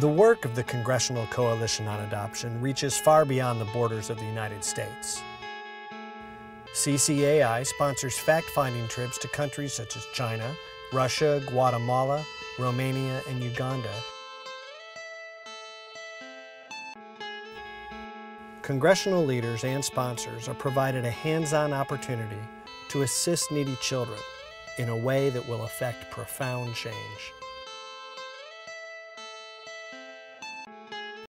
The work of the Congressional Coalition on Adoption reaches far beyond the borders of the United States. CCAI sponsors fact-finding trips to countries such as China, Russia, Guatemala, Romania, and Uganda. Congressional leaders and sponsors are provided a hands-on opportunity to assist needy children in a way that will affect profound change.